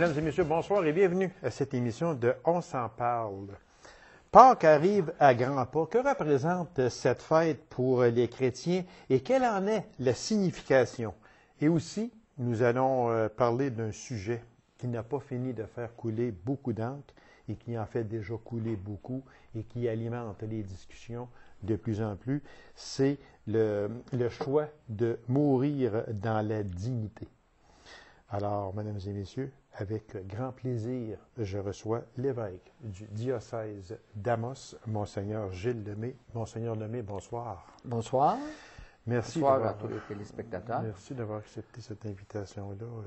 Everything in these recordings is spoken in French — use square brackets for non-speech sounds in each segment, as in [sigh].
Mesdames et messieurs, bonsoir et bienvenue à cette émission de On s'en parle. Pâques arrive à grands pas. Que représente cette fête pour les chrétiens et quelle en est la signification? Et aussi, nous allons euh, parler d'un sujet qui n'a pas fini de faire couler beaucoup d'encre et qui en fait déjà couler beaucoup et qui alimente les discussions de plus en plus, c'est le, le choix de mourir dans la dignité. Alors, mesdames et messieurs, avec grand plaisir, je reçois l'évêque du diocèse d'Amos, Monseigneur Gilles Lemay. Monseigneur Lemay, bonsoir. Bonsoir. Merci Bonsoir à tous les téléspectateurs. Merci d'avoir accepté cette invitation-là, euh,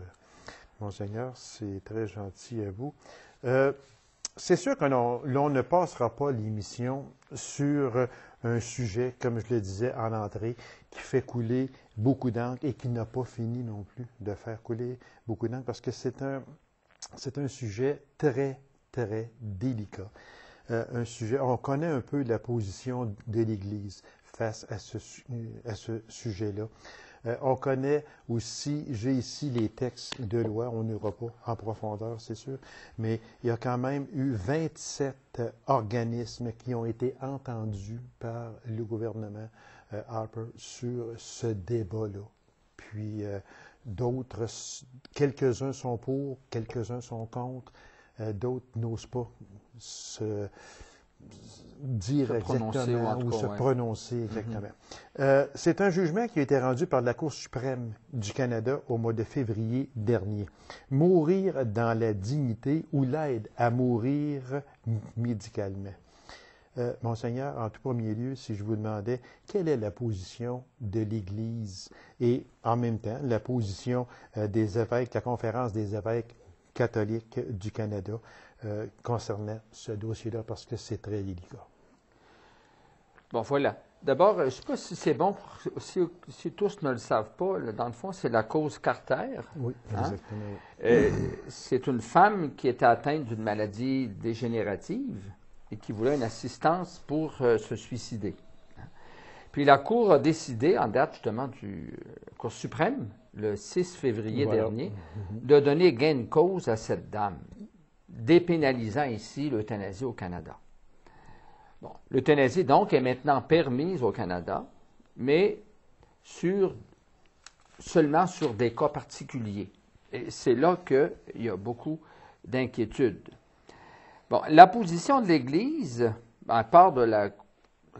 Monseigneur. C'est très gentil à vous. Euh, c'est sûr que l'on ne passera pas l'émission sur un sujet, comme je le disais en entrée, qui fait couler beaucoup d'encre et qui n'a pas fini non plus de faire couler beaucoup d'encre parce que c'est un, c'est un sujet très, très délicat. Euh, un sujet, on connaît un peu la position de l'Église face à ce, su- à ce sujet-là. Euh, on connaît aussi, j'ai ici les textes de loi, on n'ira pas en profondeur, c'est sûr, mais il y a quand même eu 27 euh, organismes qui ont été entendus par le gouvernement euh, Harper sur ce débat-là. Puis d'autres, quelques-uns sont pour, quelques-uns sont contre, d'autres n'osent pas se dire Se prononcer, exactement ou se ouais. prononcer exactement. Euh, c'est un jugement qui a été rendu par la Cour suprême du Canada au mois de février dernier. Mourir dans la dignité ou l'aide à mourir médicalement. Euh, Monseigneur, en tout premier lieu, si je vous demandais quelle est la position de l'Église? Et en même temps la position euh, des évêques, la conférence des évêques catholiques du Canada euh, concernant ce dossier-là parce que c'est très délicat. Bon, voilà. D'abord, euh, je ne sais pas si c'est bon, pour- si, si tous ne le savent pas, là, dans le fond, c'est la cause Carter. Oui, Hein? exactement. Euh, c'est une femme qui était atteinte d'une maladie dégénérative et qui voulait une assistance pour euh, se suicider. Puis la Cour a décidé, en date justement du Cour suprême, le 6 février Voilà. dernier, de donner gain de cause à cette dame, dépénalisant ici l'euthanasie au Canada. Bon, l'euthanasie, donc, est maintenant permise au Canada, mais sur, seulement sur des cas particuliers. Et c'est là qu'il y a beaucoup d'inquiétudes. Bon, la position de l'Église, à part de la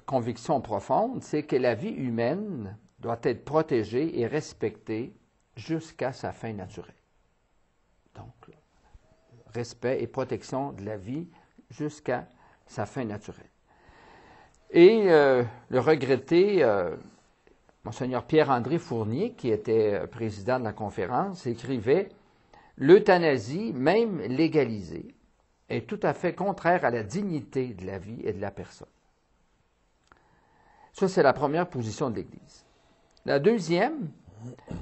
conviction profonde, c'est que la vie humaine doit être protégée et respectée jusqu'à sa fin naturelle. Donc, respect et protection de la vie jusqu'à sa fin naturelle. Et euh, le regretté euh, Monseigneur Pierre-André Fournier, qui était euh, président de la conférence, écrivait L'euthanasie, même légalisée, est tout à fait contraire à la dignité de la vie et de la personne. Ça, c'est la première position de l'Église. La deuxième,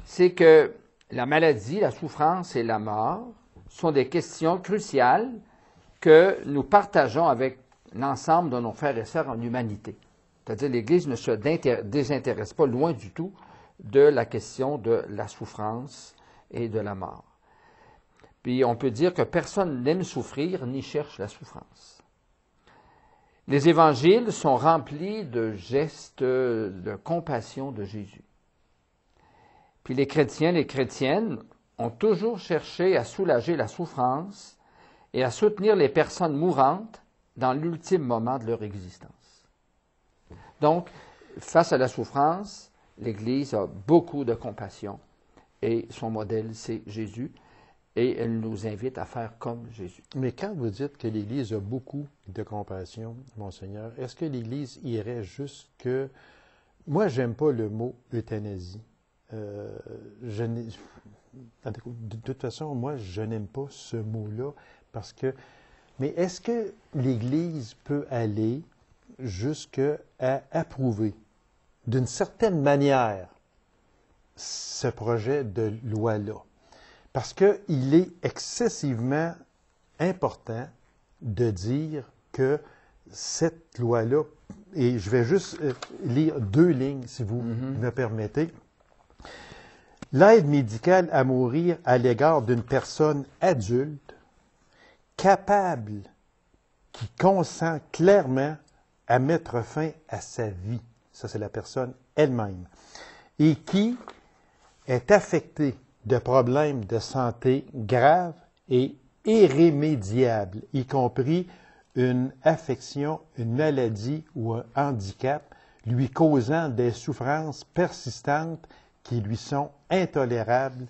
c'est que la maladie, la souffrance et la mort sont des questions cruciales que nous partageons avec l'ensemble de nos frères et sœurs en humanité. C'est-à-dire l'Église ne se désintéresse pas loin du tout de la question de la souffrance et de la mort. Puis on peut dire que personne n'aime souffrir ni cherche la souffrance. Les évangiles sont remplis de gestes de compassion de Jésus. Puis les chrétiens, les chrétiennes ont toujours cherché à soulager la souffrance et à soutenir les personnes mourantes dans l'ultime moment de leur existence. Donc, face à la souffrance, l'Église a beaucoup de compassion et son modèle, c'est Jésus, et elle nous invite à faire comme Jésus. Mais quand vous dites que l'Église a beaucoup de compassion, Monseigneur, est-ce que l'Église irait jusque... Moi, j'aime pas le mot euthanasie. Euh, je de toute façon, moi, je n'aime pas ce mot-là parce que... Mais est-ce que l'Église peut aller jusqu'à approuver d'une certaine manière ce projet de loi-là? Parce qu'il est excessivement important de dire que cette loi-là, et je vais juste euh, lire deux lignes, si vous me permettez. L'aide médicale à mourir à l'égard d'une personne adulte, capable, qui consent clairement à mettre fin à sa vie. Ça, c'est la personne elle-même. Et qui est affectée de problèmes de santé graves et irrémédiables, y compris une affection, une maladie ou un handicap lui causant des souffrances persistantes qui lui sont intolérables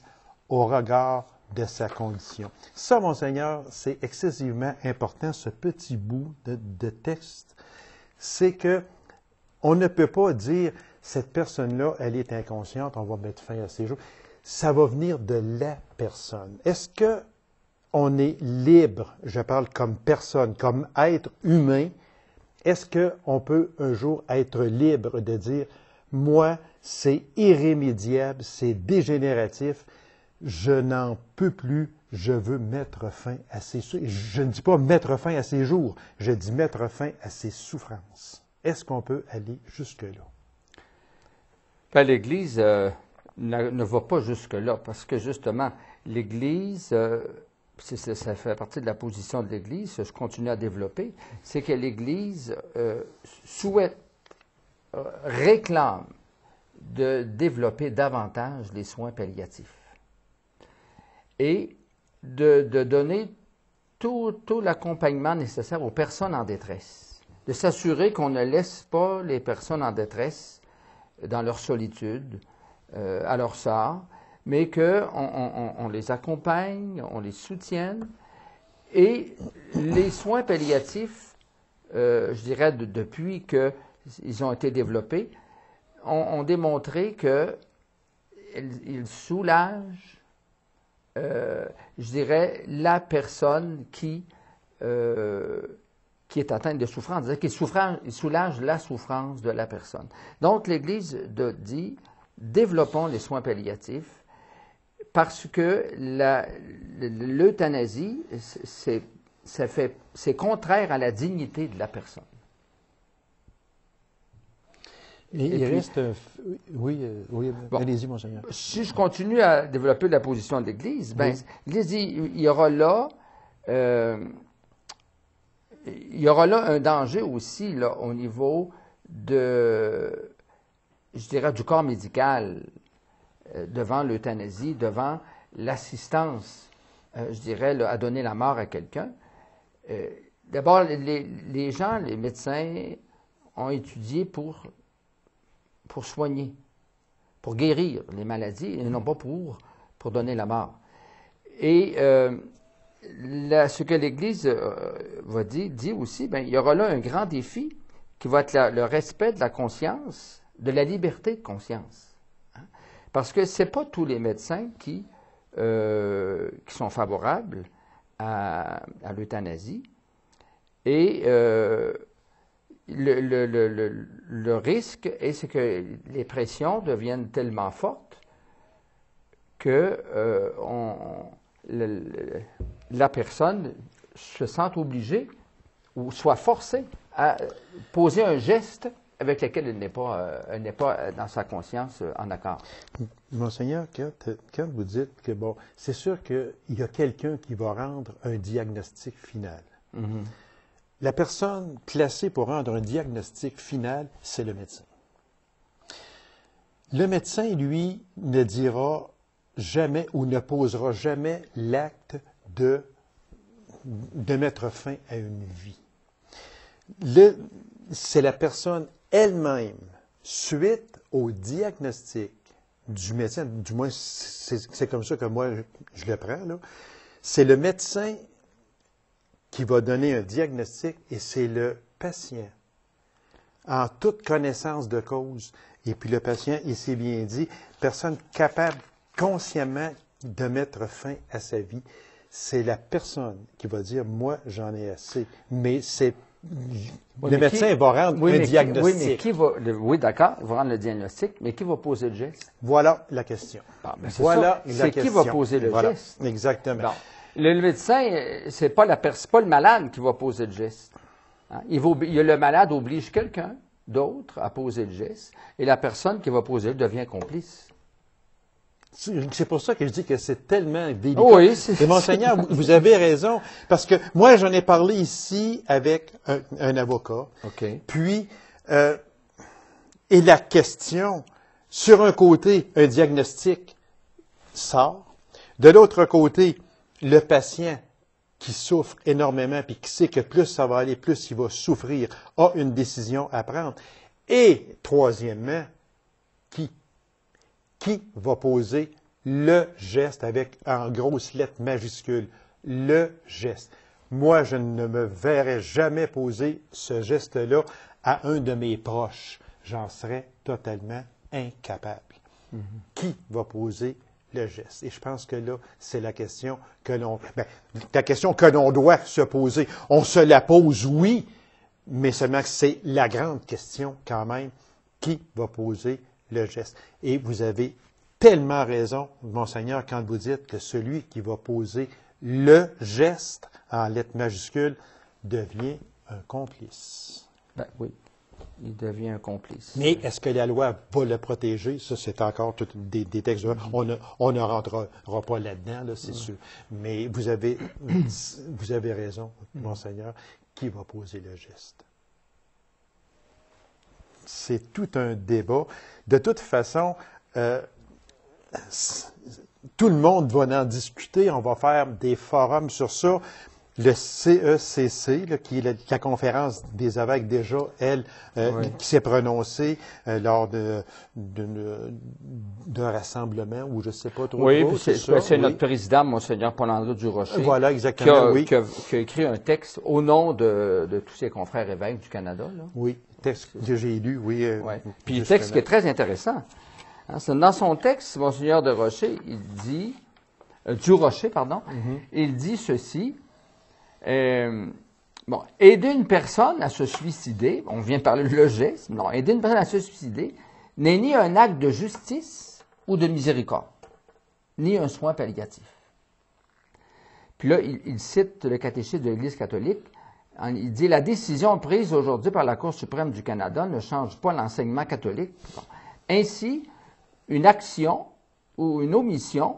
au regard de sa condition. Ça, Monseigneur, c'est excessivement important, ce petit bout de, texte. C'est que on ne peut pas dire cette personne-là, elle est inconsciente, on va mettre fin à ses jours. Ça va venir de la personne. Est-ce que on est libre, je parle comme personne, comme être humain, est-ce qu'on peut un jour être libre de dire, moi, c'est irrémédiable, c'est dégénératif, je n'en peux plus, je veux mettre fin à ces Je ne dis pas mettre fin à ces jours, je dis mettre fin à ces souffrances. Est-ce qu'on peut aller jusque-là? Ben, L'Église euh, ne, va pas jusque-là, parce que justement, l'Église, euh, ça fait partie de la position de l'Église, je continue à développer, c'est que l'Église euh, souhaite, réclame de développer davantage les soins palliatifs et de, donner tout l'accompagnement nécessaire aux personnes en détresse de s'assurer qu'on ne laisse pas les personnes en détresse dans leur solitude, euh, à leur sort, mais qu'on on, les accompagne, on les soutienne. Et les soins palliatifs, euh, je dirais depuis qu'ils ont été développés, ont, démontré qu'ils ils soulagent, euh, je dirais, la personne qui qui est atteinte de souffrance, c'est-à-dire qu'il soulage la souffrance de la personne. Donc, l'Église dit, développons les soins palliatifs parce que l'euthanasie, c'est contraire à la dignité de la personne. Il reste. Oui, euh, oui allez-y, monseigneur. Si je continue à développer la position de l'Église, ben, l'Église dit il y aura là. Euh, il y aura là un danger aussi là, au niveau de, je dirais, du corps médical euh, devant l'euthanasie, devant l'assistance, euh, je dirais, à donner la mort à quelqu'un. Euh, d'abord, les, gens, les médecins ont étudié pour, pour soigner, pour guérir les maladies, et non pas pour, pour donner la mort. Et ce que l'Église euh, va dire, dit aussi, ben, il y aura là un grand défi qui va être le respect de la conscience, de la liberté de conscience. Hein. Parce que ce n'est pas tous les médecins qui, euh, qui sont favorables à, l'euthanasie. Et euh, le, risque est que les pressions deviennent tellement fortes que on, la personne se sente obligée ou soit forcée à poser un geste avec lequel elle n'est pas, euh, n'est pas dans sa conscience euh, en accord. Monseigneur, quand, vous dites que, bon, c'est sûr qu'il y a quelqu'un qui va rendre un diagnostic final. Mm-hmm. La personne placée pour rendre un diagnostic final, c'est le médecin. Le médecin, lui, ne dira jamais ou ne posera jamais l'acte de, mettre fin à une vie. C'est la personne elle-même, suite au diagnostic du médecin, du moins c'est comme ça que moi je, le prends, c'est le médecin qui va donner un diagnostic et c'est le patient, en toute connaissance de cause. Et puis le patient, il s'est bien dit, personne capable consciemment de mettre fin à sa vie c'est la personne qui va dire Moi, j'en ai assez. Mais c'est. le médecin va rendre un diagnostic. oui, mais qui va. oui, d'accord, il va rendre le diagnostic, mais qui va poser le geste? Voilà la question. Ben, voilà la question. C'est qui va poser le geste? Exactement. Le médecin, c'est pas la pas le malade qui va poser le geste. Hein? Il, le malade oblige quelqu'un d'autre à poser le geste, et la personne qui va poser le devient complice. C'est pour ça que je dis que c'est tellement délicat. Oui, c'est- Et Monseigneur, vous- vous avez raison, parce que moi, j'en ai parlé ici avec un, un avocat, OK. puis, euh, et la question, sur un côté, un diagnostic sort, de l'autre côté, le patient qui souffre énormément, puis qui sait que plus ça va aller, plus il va souffrir, a une décision à prendre. Et, troisièmement, qui qui va poser le geste avec en grosses lettres majuscules, le geste. Moi, je ne me verrai jamais poser ce geste-là à un de mes proches. J'en serais totalement incapable. Qui va poser le geste? Et je pense que là, c'est la question que l'on, ben, question que l'on doit se poser. On se la pose, oui, mais seulement c'est la grande question quand même. Qui va poser le geste? Et vous avez tellement raison, Monseigneur, quand vous dites que celui qui va poser le geste en lettres majuscules devient un complice. Ben oui, il devient un complice. Mais est-ce que la loi va le protéger? Ça, c'est encore tout des, des textes. On ne, on ne rentrera pas là-dedans, là, c'est sûr. Mais vous avez, [coughs] vous avez raison, Monseigneur, qui va poser le geste? C'est tout un débat. De toute façon, euh, tout le monde va en discuter. On va faire des forums sur ça. Le CECC, là, qui est la, la conférence des évêques déjà, elle, euh, Oui. qui s'est prononcée euh, lors d'un rassemblement ou je ne sais pas trop. Oui, c'est oui. notre président, Monseigneur Paul-André Durocher, Voilà, qui exactement, a, oui. qui a- qui a écrit un texte au nom de, de tous ses confrères évêques du Canada. Là. Oui, texte que j'ai lu, oui. euh, Ouais. Puis justement. texte qui est très intéressant. Hein, dans son texte, Monseigneur de Rocher, il dit, euh, du Rocher, pardon, il dit ceci. Euh, bon, aider une personne à se suicider, on vient de parler de le geste, non, aider une personne à se suicider n'est ni un acte de justice ou de miséricorde, ni un soin palliatif. Puis là, il, cite le catéchisme de l'Église catholique. Il dit La décision prise aujourd'hui par la Cour suprême du Canada ne change pas l'enseignement catholique. Ainsi, une action ou une omission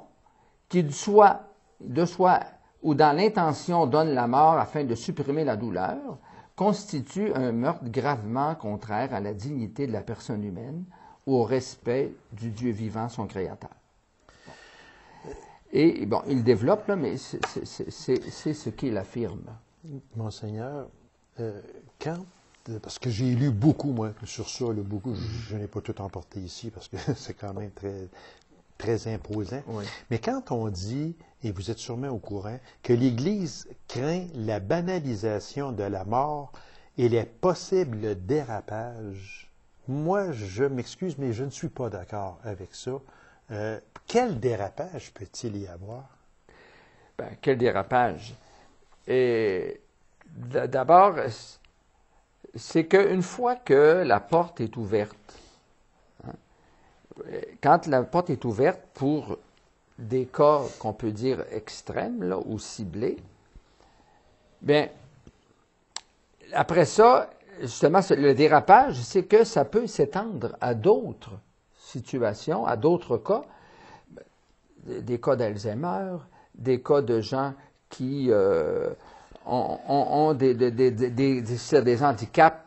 qui de soi, de soi ou dans l'intention donne la mort afin de supprimer la douleur constitue un meurtre gravement contraire à la dignité de la personne humaine ou au respect du Dieu vivant, son Créateur. Et bon, il développe, là, mais c'est- ce qu'il affirme. Monseigneur, euh, quand, euh, parce que j'ai lu beaucoup, moi, sur ça, là, beaucoup, je n'ai pas tout emporté ici parce que [laughs] c'est quand même très, très imposant. Oui. Mais quand on dit, et vous êtes sûrement au courant, que l'Église craint la banalisation de la mort et les possibles dérapages, moi, je m'excuse, mais je ne suis pas d'accord avec ça. Euh, quel dérapage peut-il y avoir? Ben, quel dérapage? Et d'abord, c'est qu'une fois que la porte est ouverte, quand la porte est ouverte pour des cas qu'on peut dire extrêmes là, ou ciblés, bien, après ça, justement, le dérapage, c'est que ça peut s'étendre à d'autres situations, à d'autres cas, des cas d'Alzheimer, des cas de gens qui euh, ont, des- des- des- des handicaps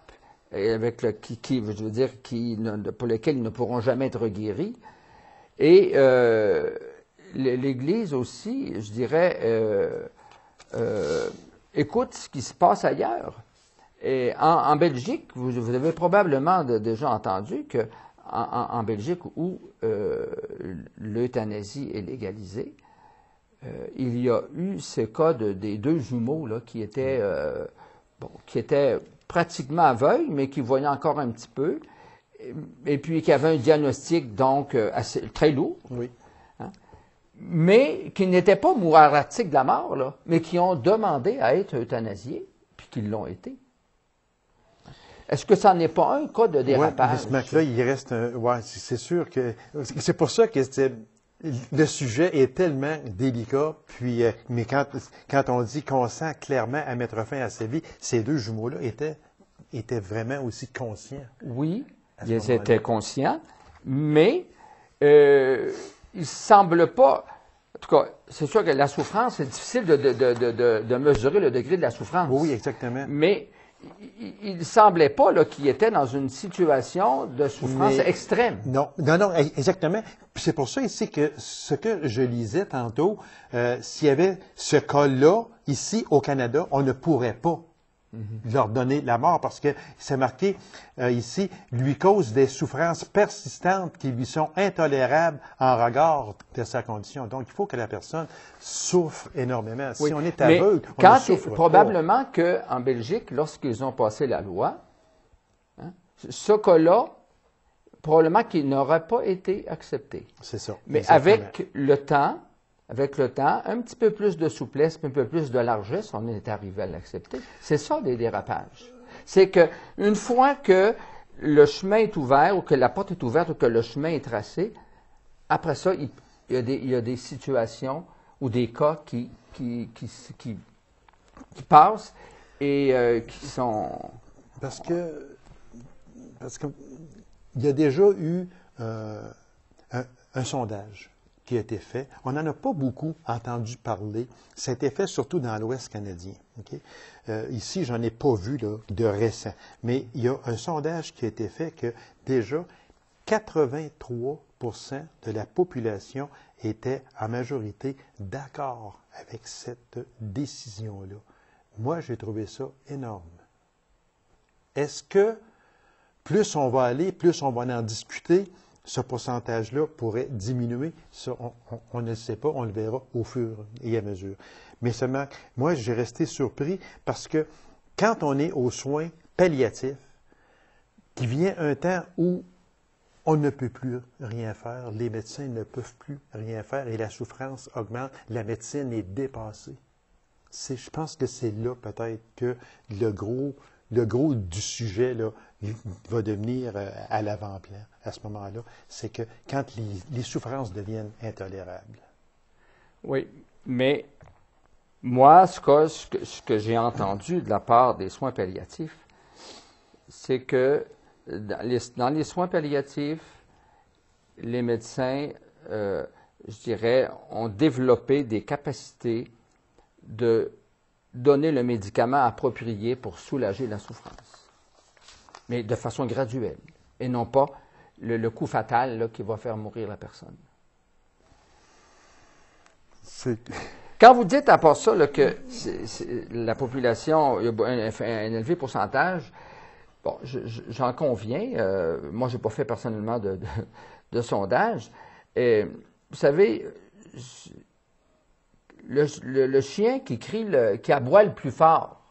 avec qui, je veux dire, qui pour lesquels ils ne pourront jamais être guéris. Et euh, l'Église aussi, je dirais, euh, euh, écoute ce qui se passe ailleurs. Et en, Belgique, vous, avez probablement déjà entendu que en, Belgique, où l'euthanasie est légalisée, il y a eu ce cas de- des deux jumeaux là, qui, étaient, bon, qui étaient pratiquement aveugles, mais qui voyaient encore un petit peu, et, puis qui avaient un diagnostic donc euh, assez, très lourd, Oui. mais qui n'étaient pas mouraratiques de la mort, là, mais qui ont demandé à être euthanasiés, puis qui l'ont été. Est-ce que ça n'est pas un cas de dérapage? ce Mac-là, il reste un. Ouais, c'est sûr que. C'est pour ça que c'est- le sujet est tellement délicat. Puis, euh, mais quand, quand on dit qu'on sent clairement à mettre fin à sa vie, ces deux jumeaux-là étaient, étaient vraiment aussi conscients. Oui, ils étaient conscients, mais euh, il ne semble pas. En tout cas, c'est sûr que la souffrance, c'est difficile de, de, de, de, mesurer le degré de la souffrance. Oui, exactement. Mais il ne semblait pas qu'il était dans une situation de souffrance extrême. Non, non, non, exactement. C'est pour ça ici que ce que je lisais tantôt, euh, s'il y avait ce cas-là ici au Canada, on ne pourrait pas. Leur donner la mort parce que c'est marqué euh, ici, lui cause des souffrances persistantes qui lui sont intolérables en regard de sa condition. Donc, il faut que la personne souffre énormément. Si on est aveugle, on ne souffre Probablement qu'en Belgique, lorsqu'ils ont passé la loi, hein, ce cas-là, probablement qu'il n'aurait pas été accepté. C'est ça. Mais avec le temps, avec le temps, un petit peu plus de souplesse, un peu plus de largesse, on est arrivé à l'accepter. C'est ça des dérapages. C'est que une fois que le chemin est ouvert ou que la porte est ouverte ou que le chemin est tracé, après ça, il, y, a des, situations ou des cas qui, qui, qui, passent et euh, qui sont... Parce que, parce que il y a déjà eu euh, un sondage qui a été fait. On n'en a pas beaucoup entendu parler. Ça a été fait surtout dans l'Ouest canadien. Euh, ici, j'en ai pas vu de récent. Mais il y a un sondage qui a été fait que déjà 83% de la population était en majorité d'accord avec cette décision-là. Moi, j'ai trouvé ça énorme. Est-ce que plus on va aller, plus on va en discuter, ce pourcentage-là pourrait diminuer. Ça, on, ne le sait pas, on le verra au fur et à mesure. Mais seulement, moi, j'ai resté surpris parce que quand on est aux soins palliatifs, qu'il vient un temps où on ne peut plus rien faire, les médecins ne peuvent plus rien faire et la souffrance augmente, la médecine est dépassée. je pense que c'est là peut-être que le gros, le gros du sujet là, va devenir euh, à l'avant-plan à ce moment-là, c'est que quand les, souffrances deviennent intolérables. Oui, mais moi, ce que, j'ai entendu de la part des soins palliatifs, c'est que dans les, soins palliatifs, les médecins, euh, je dirais, ont développé des capacités de donner le médicament approprié pour soulager la souffrance, mais de façon graduelle, et non pas le, coup fatal qui va faire mourir la personne. Quand vous dites à part ça que la population, il y a un, élevé pourcentage, bon, j'en conviens. Euh, moi, je n'ai pas fait personnellement de, sondage. Et, vous savez, le, chien qui crie, qui aboie le plus fort,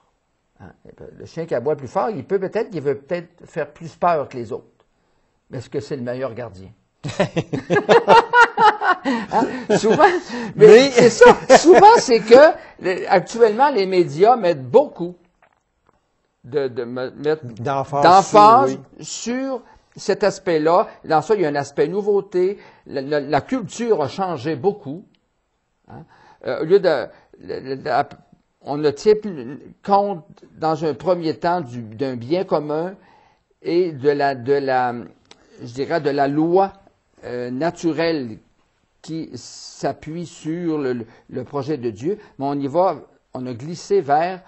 hein, le chien qui aboie le plus fort, il peut peut-être, il veut peut-être faire plus peur que les autres est-ce que c'est le meilleur gardien? [laughs] Hein? Souvent, mais, [laughs] c'est ça. Souvent, c'est que actuellement, les médias mettent beaucoup de, d'emphase sur, cet aspect-là. Dans ça, il y a un aspect nouveauté. La, culture a changé beaucoup. Hein? Euh, au lieu de, on ne tient plus compte dans un premier temps d'un bien commun et de la, de la je dirais, de la loi euh, naturelle qui s'appuie sur le, projet de Dieu, mais on y va, on a glissé vers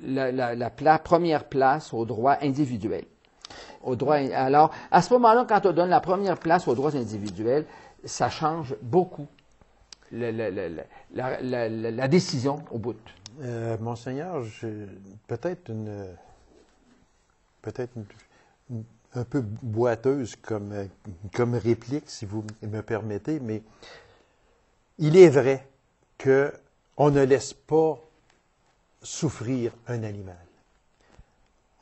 la, première place au droit individuel. Au droit, alors, à ce moment-là, quand on donne la première place aux droits individuels, ça change beaucoup la, décision au bout. Euh, Monseigneur, peut-être une, peut-être une, un peu boiteuse comme, euh, comme réplique, si vous me permettez, mais il est vrai qu'on ne laisse pas souffrir un animal.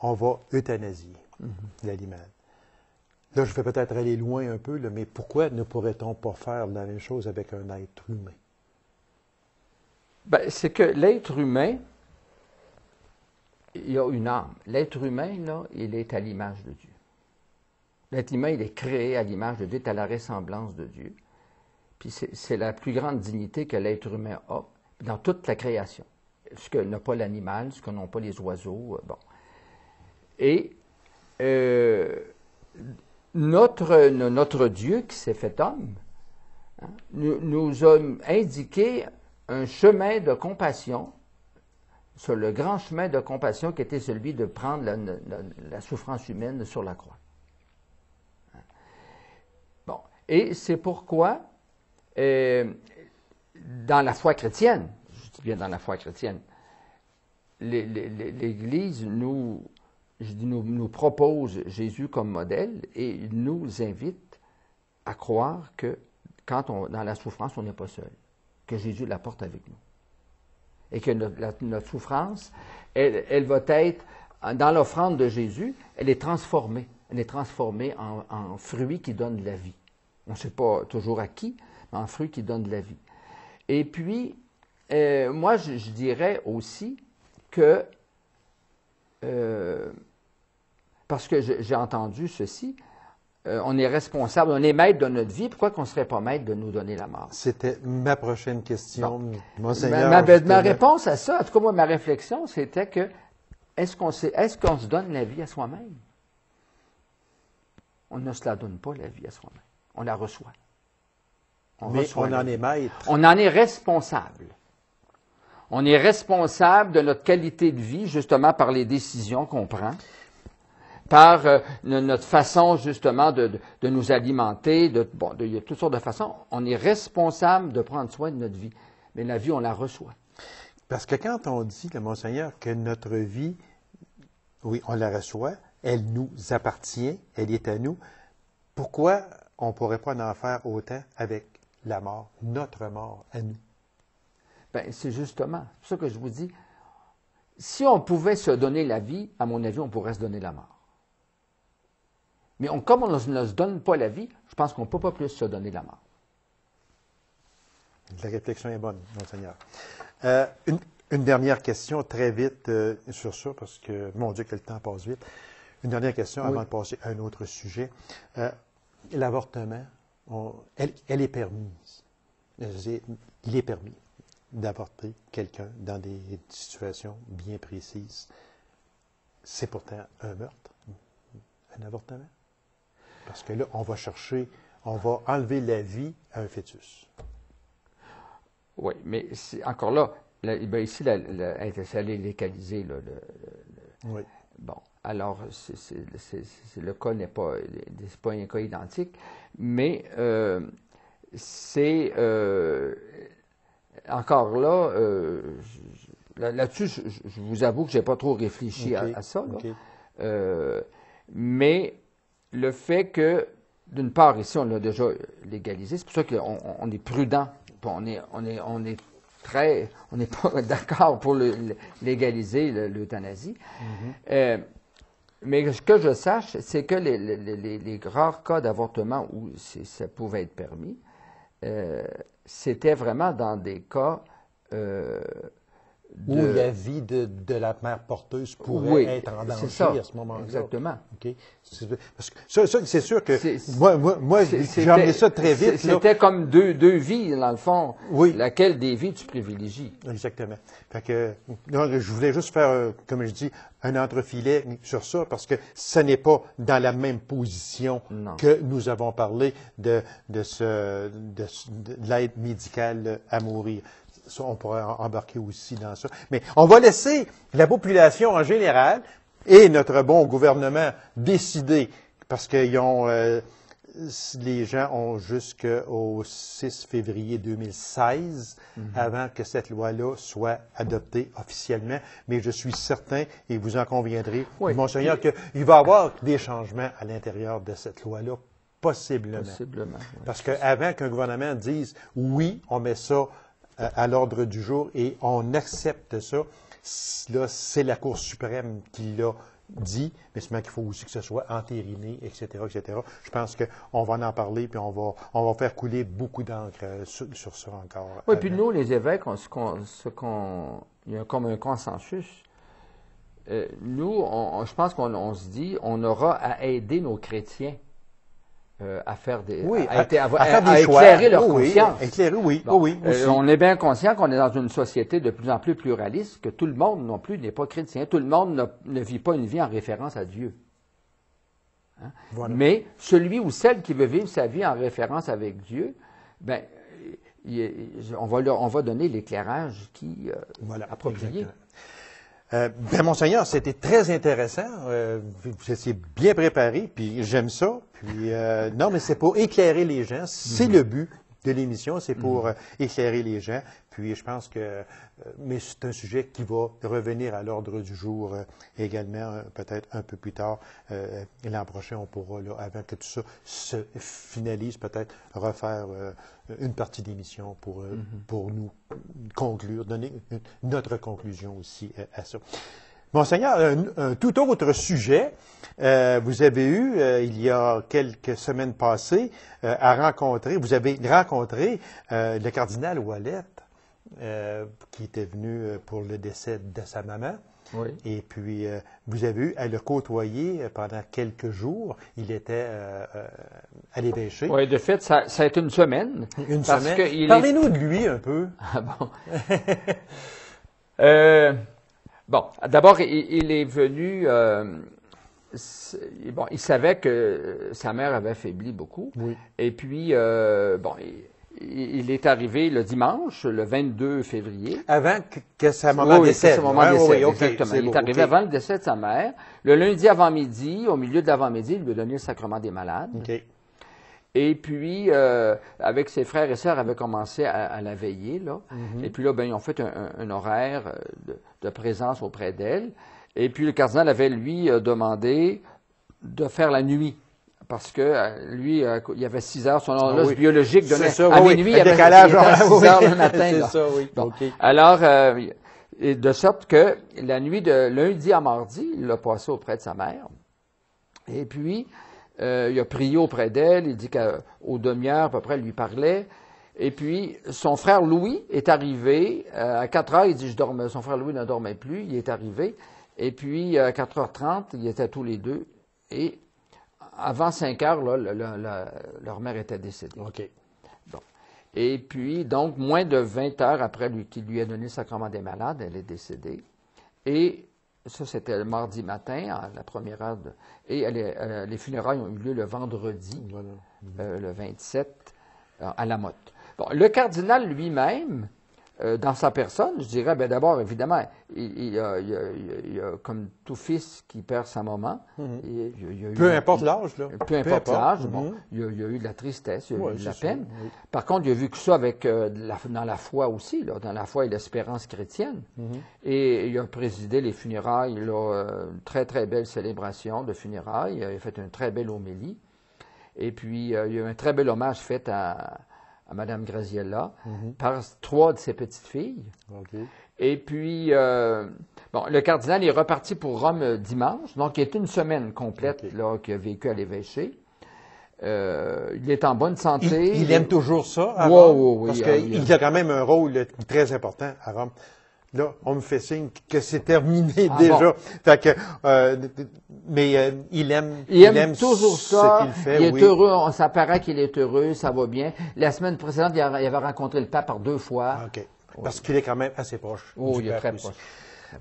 On va euthanasier mm-hmm. l'animal. Là, je vais peut-être aller loin un peu, mais pourquoi ne pourrait-on pas faire la même chose avec un être humain? Ben, c'est que l'être humain, il y a une âme. L'être humain, là, il est à l'image de Dieu. L'être humain, il est créé à l'image de Dieu, à la ressemblance de Dieu. Puis c'est la plus grande dignité que l'être humain a dans toute la création. Ce que n'a pas l'animal, ce que n'ont pas les oiseaux. Euh. Et euh, notre, Dieu qui s'est fait homme hein, nous, a indiqué un chemin de compassion, sur le grand chemin de compassion qui était celui de prendre la souffrance humaine sur la croix. Et c'est pourquoi, euh, dans la foi chrétienne, je dis bien dans la foi chrétienne, l'Église nous, nous, propose Jésus comme modèle et nous invite à croire que quand on dans la souffrance, on n'est pas seul, que Jésus la porte avec nous. Et que notre, souffrance, elle, va être, dans l'offrande de Jésus, elle est transformée. Elle est transformée en, en fruit qui donne la vie. On ne sait pas toujours à qui, mais en fruit qui donne de la vie. Et puis, euh, moi, je, je dirais aussi que, euh, parce que j'ai entendu ceci, euh, on est responsable, on est maître de notre vie, pourquoi qu'on ne serait pas maître de nous donner la mort? C'était ma prochaine question, Ma, Monseigneur. ma- réponse à ça, en tout cas, moi, ma réflexion, c'était que est-ce qu'on sait- est-ce qu'on se donne la vie à soi-même? On ne se la donne pas, la vie à soi-même. On la reçoit. On Mais reçoit on la en est maître. On en est responsable. On est responsable de notre qualité de vie, justement, par les décisions qu'on prend, par euh, no- notre façon, justement, de, de- de nous alimenter, de, bon, il y a toutes sortes de façons. On est responsable de prendre soin de notre vie. Mais la vie, on la reçoit. Parce que quand on dit, le Monseigneur, que notre vie, oui, on la reçoit, elle nous appartient, elle est à nous, pourquoi on ne pourrait pas en faire autant avec la mort, notre mort à nous? Ben, c'est justement c'est ça que je vous dis, si on pouvait se donner la vie, à mon avis, on pourrait se donner la mort. Mais on- comme on ne se donne pas la vie, je pense qu'on ne peut pas plus se donner la mort. La réflexion est bonne, Monseigneur. Euh, une, une dernière question, très vite euh, sur ça, parce que, mon Dieu, que le temps passe vite. Une dernière question Oui. avant de passer à un autre sujet. Euh, L'avortement, elle, elle est permise. Dire, il est permis d'avorter quelqu'un dans des situations bien précises. C'est pourtant un meurtre, un avortement. Parce que là, on va chercher, on va enlever la vie à un fœtus. Oui, mais encore là, ben ici, elle est légalisée, le- Oui. Bon, alors, le cas n'est pas, pas un cas identique, mais euh, c'est euh, encore là, euh, là-dessus, je, vous avoue que je n'ai pas trop réfléchi à- ça. mais le fait que, d'une part, ici, on l'a déjà légalisé, c'est pour ça qu'on on- est prudent, on est, on est, on est très, on n'est pas [laughs] d'accord pour le- légaliser le- l'euthanasie. Euh, mais ce que je sache, c'est que les, les- les- les rares cas d'avortement où ça pouvait être permis, euh, c'était vraiment dans des cas euh, Où la vie de, de la mère porteuse pourrait Oui, être en danger ça, à ce moment-là. exactement. Parce que ça, ça, c'est sûr que moi, moi, moi j'ai emmené ça très vite. C'était comme deux, deux vies, dans le fond. Oui. Laquelle des vies tu privilégies? Exactement. Fait que, non, je voulais juste faire, comme je dis, un entrefilet sur ça parce que ce n'est pas dans la même position Non. que nous avons parlé de, de, ce, de, ce- de l'aide médicale à mourir. Ça, on pourrait embarquer aussi dans ça. Mais on va laisser la population en général et notre bon gouvernement décider parce qu'ils ont, euh, les gens ont jusqu'au 6 février 2016 avant que cette loi-là soit adoptée officiellement. Mais je suis certain, et vous en conviendrez, Oui. Monseigneur, qu'il va y avoir des changements à l'intérieur de cette loi-là, possiblement. Possiblement. oui. Parce qu'avant qu'un gouvernement dise oui, on met ça à l'ordre du jour et on accepte ça, là, c'est la Cour suprême qui l'a dit, mais seulement qu'il faut aussi que ce soit entériné, etc., etc. Je pense qu'on va en parler, puis on va, on va faire couler beaucoup d'encre euh, sur, sur ça encore. Oui, puis avant. nous, les évêques, on- ce qu'on, ce qu'on- il y a comme un consensus. Euh, nous, on- on- je pense qu'on on se dit, on aura à aider nos chrétiens euh, à faire des, Oui, à, être- à- à faire à des choix. éclairer leur Oui, conscience. éclairer, oui, Bon, oui, euh, on est bien conscient qu'on est dans une société de plus en plus pluraliste, que tout le monde non plus n'est pas chrétien. Tout le monde ne, vit pas une vie en référence à Dieu. Hein? Voilà. Mais celui ou celle qui veut vivre sa vie en référence avec Dieu ben, il- on, va leur- on va donner l'éclairage qui euh, Voilà, approprié. exactement. Euh, ben, Monseigneur, c'était très intéressant. Euh, vous vous étiez bien préparé, puis j'aime ça. Puis euh, non, mais c'est pour éclairer les gens. C'est le but de l'émission, c'est pour euh, éclairer les gens. Puis je pense que, euh, mais c'est un sujet qui va revenir à l'ordre du jour euh, également, peut-être un peu plus tard l'an prochain. On pourra, là, avant que tout ça se finalise, peut-être refaire une partie d'émission pour euh, pour nous conclure, donner notre conclusion aussi à ça. Monseigneur, un, un tout autre sujet. Euh, vous avez eu, euh, il y a quelques semaines passées, euh, à rencontrer, vous avez rencontré le cardinal Wallet, euh, qui était venu pour le décès de sa maman. Oui. Et puis, vous avez eu à le côtoyer pendant quelques jours. Il était à l'évêché. Oui, de fait, ça, ça a été une semaine. Une semaine. est- Parlez-nous de lui un peu. Ah bon. [laughs] Bon, d'abord, il, il est venu. euh, bon, il savait que sa mère avait faibli beaucoup. Oui. Et puis, euh, bon, il, il est arrivé le dimanche, le 22 février. Avant que, que sa maman oui, oui, décède. son moment décès, oui, oui, ok, exactement. c'est Il est arrivé avant le décès de sa mère. Le lundi avant-midi, au milieu de l'avant-midi, il lui a donné le sacrement des malades. Et puis, euh, avec ses frères et sœurs, avait commencé à, à la veiller. Là. Mhm. Et puis là, ben, ils ont fait un, un- un horaire euh, de, de présence auprès d'elle. Et puis, le cardinal avait, lui, euh, demandé de faire la nuit. Parce que lui, euh, il y avait 6 heures, son horloge Ah oui. biologique donnait ça, à oui, oui, minuit, le il y avait décalage il était à horaire, 6 oui. heures le matin. C'est là. ça, oui. Bon. Alors, euh, et de sorte que la nuit de lundi à mardi, il l'a passé auprès de sa mère. Et puis, euh, il a prié auprès d'elle, il dit qu'aux demi-heures à peu près, il lui parlait. Et puis, son frère Louis est arrivé euh, à 4 heures, il dit, je dormais. Son frère Louis ne dormait plus, il est arrivé. Et puis, à 4h30, ils étaient tous les deux. Et avant 5 heures, là, le- le- le- leur mère était décédée. OK. Et puis, donc, moins de 20 heures après lui, qu'il lui a donné le sacrement des malades, elle est décédée. Et ça, c'était le mardi matin, à la première heure. de- et elle est- euh, les funérailles ont eu lieu le vendredi, Voilà. euh, le 27, euh, à la motte. Bon, le cardinal lui-même, euh, dans sa personne, je dirais, ben d'abord, évidemment, il, il a, il a- il a- il a, comme tout fils qui perd sa maman, il- il- il a eu- Mhm. Peu importe l'âge, là. peu importe l'âge, bon, il, y a, il a eu de la tristesse, il y a Ouais, eu de la ça, peine. oui. Par contre, il a vu que ça avec, euh, la- dans la foi aussi, là, dans la foi et l'espérance chrétienne. Mhm. Et il a présidé les funérailles, là, euh, une très, très belle célébration de funérailles. Il a fait une très belle homélie. Et puis, il y a eu un très bel hommage fait à, à Mme Graziella Mhm. par trois de ses petites filles. Et puis, euh, bon, le cardinal est reparti pour Rome euh, dimanche, donc il est une semaine complète là qu'il a vécu à l'évêché. Euh, il est en bonne santé. il aime toujours ça à Rome, oui, parce ah, qu'il oui. a quand même un rôle très important à Rome. Là, on me fait signe que c'est terminé Ah, déjà. Fait que, euh, mais euh, il aime, Il aime, toujours ce ça. qu'il fait. il est oui. heureux. On, ça paraît qu'il est heureux. Ça va bien. La semaine précédente, il, il avait rencontré le pape par deux fois. Ah, OK. Parce qu'il est quand même assez proche. Oh, du il est pape très aussi. proche.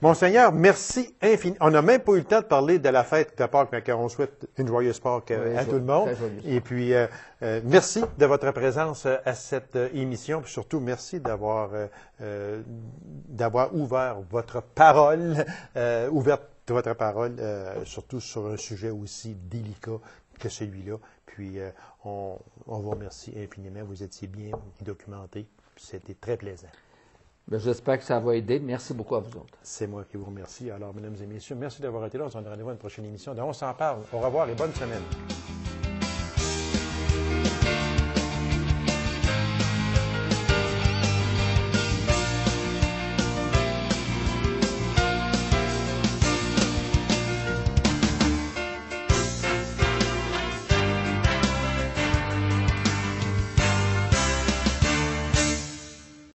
Monseigneur, merci infiniment. On n'a même pas eu le temps de parler de la fête de Pâques, mais on souhaite une joyeuse Pâques euh, Oui, à jo- tout le monde. Et puis, euh, euh, merci de votre présence euh, à cette euh, émission. Puis surtout, merci d'avoir euh, euh, d'avoir ouvert votre parole, [laughs] euh, ouverte votre parole, euh, surtout sur un sujet aussi délicat que celui-là. Puis, euh, on, on vous remercie infiniment. Vous étiez bien documenté. C'était très plaisant. Ben, J'espère que ça va aider. Merci beaucoup à vous autres. C'est moi qui vous remercie. Alors, mesdames et messieurs, merci d'avoir été là. On se rendez-vous à une prochaine émission. On s'en parle. Au revoir et bonne semaine.